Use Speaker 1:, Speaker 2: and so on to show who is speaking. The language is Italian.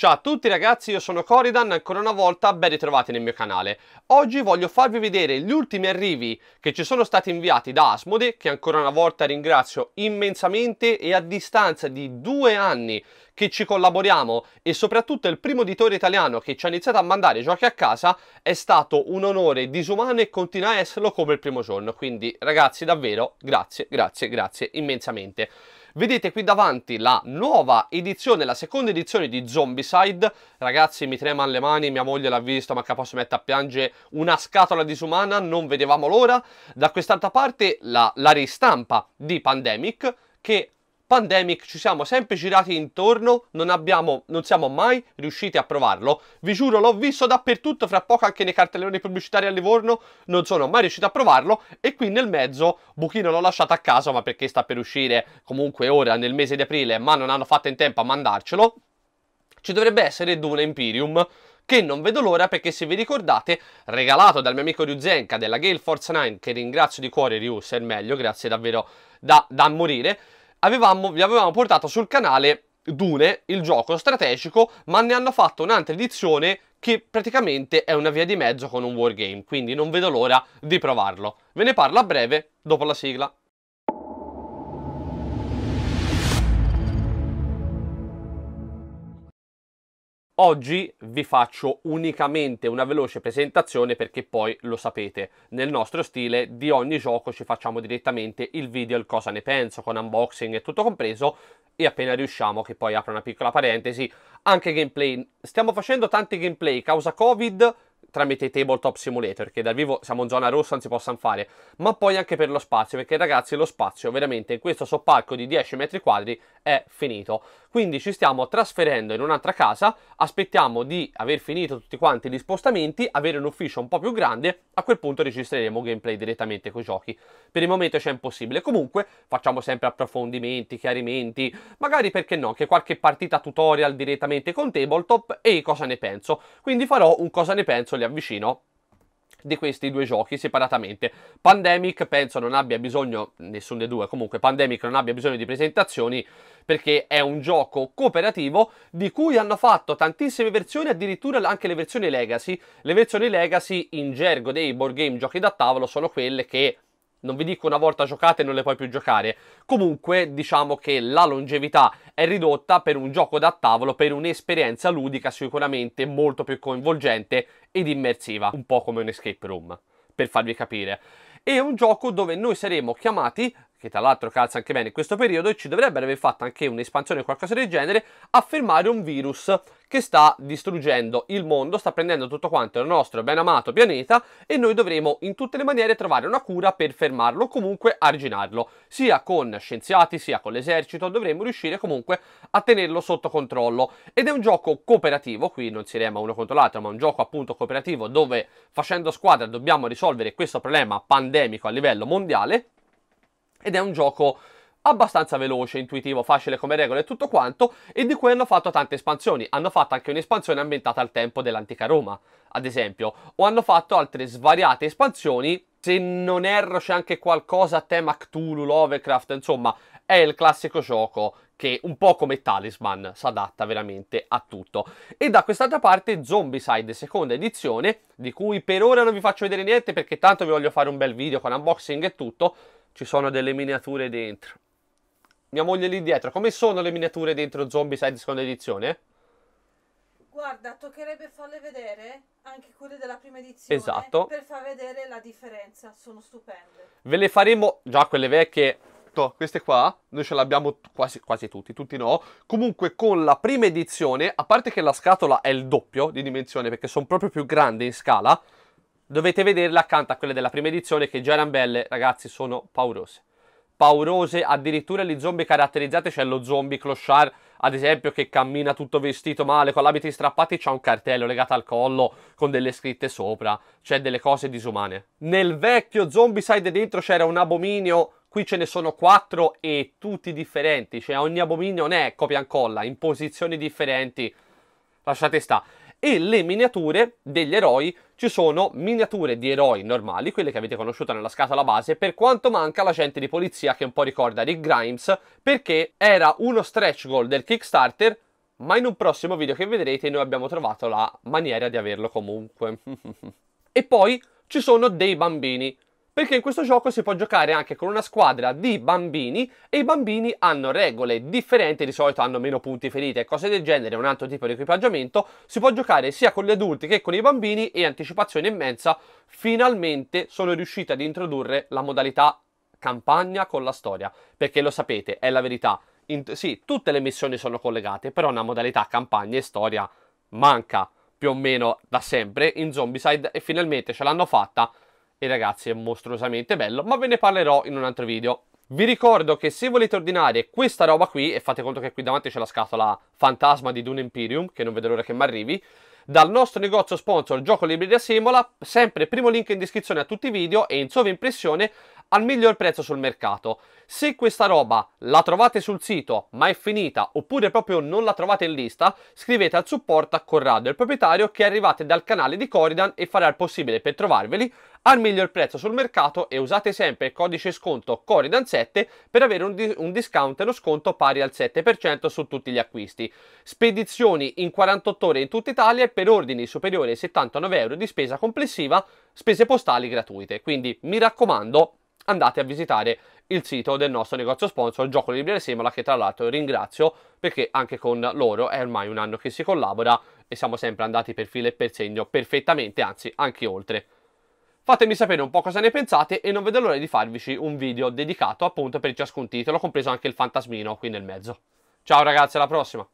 Speaker 1: Ciao a tutti ragazzi, io sono Coridan, ancora una volta ben ritrovati nel mio canale. Oggi voglio farvi vedere gli ultimi arrivi che ci sono stati inviati da Asmode, che ancora una volta ringrazio immensamente e a distanza di due anni che ci collaboriamo e soprattutto il primo editore italiano che ci ha iniziato a mandare giochi a casa è stato un onore disumano e continua a esserlo come il primo giorno. Quindi ragazzi davvero grazie, grazie, grazie immensamente. Vedete qui davanti la nuova edizione, la seconda edizione di Zombicide. Ragazzi, mi tremano le mani, mia moglie l'ha visto, ma che posso mettere a piangere una scatola disumana, non vedevamo l'ora. Da quest'altra parte la, la ristampa di Pandemic, che Pandemic ci siamo sempre girati intorno, non, abbiamo, non siamo mai riusciti a provarlo. Vi giuro, l'ho visto dappertutto, fra poco anche nei cartelloni pubblicitari a Livorno, non sono mai riuscito a provarlo. E qui nel mezzo, Buchino l'ho lasciato a casa, ma perché sta per uscire comunque ora nel mese di aprile, ma non hanno fatto in tempo a mandarcelo. Ci dovrebbe essere Dune Imperium, che non vedo l'ora perché se vi ricordate, regalato dal mio amico Ryuzenka della Gale Force 9, che ringrazio di cuore Ryu, se è meglio, grazie davvero da, da morire, avevamo, vi avevamo portato sul canale Dune, il gioco strategico, ma ne hanno fatto un'altra edizione che praticamente è una via di mezzo con un wargame, quindi non vedo l'ora di provarlo. Ve ne parlo a breve, dopo la sigla. Oggi vi faccio unicamente una veloce presentazione perché poi lo sapete, nel nostro stile di ogni gioco ci facciamo direttamente il video, il cosa ne penso, con unboxing e tutto compreso e appena riusciamo, che poi apro una piccola parentesi, anche gameplay. Stiamo facendo tanti gameplay causa Covid, tramite Tabletop Simulator, che dal vivo siamo in zona rossa, non si possono fare, ma poi anche per lo spazio, perché ragazzi lo spazio veramente in questo soppalco di 10 metri quadri è finito. Quindi ci stiamo trasferendo in un'altra casa, aspettiamo di aver finito tutti quanti gli spostamenti, avere un ufficio un po' più grande, a quel punto registreremo gameplay direttamente con i giochi. Per il momento c'è impossibile, comunque facciamo sempre approfondimenti, chiarimenti, magari perché no, che qualche partita tutorial direttamente con Tabletop e cosa ne penso. Quindi farò un cosa ne penso, li avvicino di questi due giochi separatamente. Pandemic penso non abbia bisogno, nessuno dei due, comunque Pandemic non abbia bisogno di presentazioni perché è un gioco cooperativo di cui hanno fatto tantissime versioni, addirittura anche le versioni Legacy. Le versioni Legacy in gergo dei board game giochi da tavolo sono quelle che non vi dico una volta giocate non le puoi più giocare. Comunque diciamo che la longevità è ridotta per un gioco da tavolo, per un'esperienza ludica sicuramente molto più coinvolgente ed immersiva, un po' come un escape room, per farvi capire. È un gioco dove noi saremo chiamati che tra l'altro calza anche bene in questo periodo e ci dovrebbe aver fatto anche un'espansione o qualcosa del genere, a fermare un virus che sta distruggendo il mondo, sta prendendo tutto quanto il nostro ben amato pianeta e noi dovremo in tutte le maniere trovare una cura per fermarlo, comunque arginarlo, sia con scienziati sia con l'esercito, dovremo riuscire comunque a tenerlo sotto controllo. Ed è un gioco cooperativo, qui non si rema uno contro l'altro, ma un gioco appunto cooperativo dove facendo squadra dobbiamo risolvere questo problema pandemico a livello mondiale ed è un gioco abbastanza veloce, intuitivo, facile come regole e tutto quanto, e di cui hanno fatto tante espansioni. Hanno fatto anche un'espansione ambientata al tempo dell'antica Roma, ad esempio, o hanno fatto altre svariate espansioni. Se non erro c'è anche qualcosa a tema Cthulhu, Lovecraft, insomma, è il classico gioco che un po' come Talisman si adatta veramente a tutto. E da quest'altra parte Zombicide seconda edizione, di cui per ora non vi faccio vedere niente perché tanto vi voglio fare un bel video con unboxing e tutto, ci sono delle miniature dentro. Mia moglie lì dietro, come sono le miniature dentro Zombicide seconda edizione?
Speaker 2: Guarda, toccherebbe farle vedere anche quelle della prima edizione
Speaker 1: esatto.
Speaker 2: per far vedere la differenza, sono stupende.
Speaker 1: Ve le faremo già quelle vecchie, queste qua, noi ce le abbiamo quasi, quasi tutti, tutti no. Comunque con la prima edizione, a parte che la scatola è il doppio di dimensione perché sono proprio più grandi in scala, dovete vederle accanto a quelle della prima edizione che già erano belle, ragazzi, sono paurose. Paurose, addirittura gli zombie caratterizzati, c'è lo zombie clochard, ad esempio, che cammina tutto vestito male, con l'abiti strappati, c'ha un cartello legato al collo con delle scritte sopra, c'è delle cose disumane. Nel vecchio Zombicide dentro c'era un abominio qui ce ne sono quattro e tutti differenti, cioè ogni abominio non è copia e incolla, in posizioni differenti. Lasciate sta e le miniature degli eroi. Ci sono miniature di eroi normali, quelle che avete conosciuto nella scatola base, per quanto manca l'agente di polizia che un po' ricorda Rick Grimes, perché era uno stretch goal del Kickstarter ma in un prossimo video che vedrete noi abbiamo trovato la maniera di averlo comunque. e poi ci sono dei bambini, perché in questo gioco si può giocare anche con una squadra di bambini e i bambini hanno regole differenti, di solito hanno meno punti ferite e cose del genere, un altro tipo di equipaggiamento, si può giocare sia con gli adulti che con i bambini e anticipazione immensa, finalmente sono riusciti ad introdurre la modalità campagna con la storia, perché lo sapete, è la verità, in, sì, tutte le missioni sono collegate, però una modalità campagna e storia manca più o meno da sempre in Zombicide e finalmente ce l'hanno fatta e ragazzi è mostruosamente bello, ma ve ne parlerò in un altro video. Vi ricordo che se volete ordinare questa roba qui, e fate conto che qui davanti c'è la scatola fantasma di Dune Imperium, che non vedo l'ora che mi arrivi, dal nostro negozio sponsor Gioco Libreria Semola, sempre primo link in descrizione a tutti i video e in sovraimpressione al miglior prezzo sul mercato. Se questa roba la trovate sul sito ma è finita oppure proprio non la trovate in lista, scrivete al supporto a Corrado, il proprietario, che arrivate dal canale di Coridan e farà il possibile per trovarveli al miglior prezzo sul mercato e usate sempre il codice sconto Coridan7 per avere un, di un discount e lo sconto pari al 7% su tutti gli acquisti. Spedizioni in 48 ore in tutta Italia e per ordini superiori ai 79 euro di spesa complessiva, spese postali gratuite. Quindi mi raccomando, andate a visitare il sito del nostro negozio sponsor Gioco Libero Semola che tra l'altro ringrazio perché anche con loro è ormai un anno che si collabora e siamo sempre andati per filo e per segno perfettamente, anzi anche oltre. Fatemi sapere un po' cosa ne pensate e non vedo l'ora di farvici un video dedicato appunto per ciascun titolo, compreso anche il fantasmino qui nel mezzo. Ciao ragazzi, alla prossima!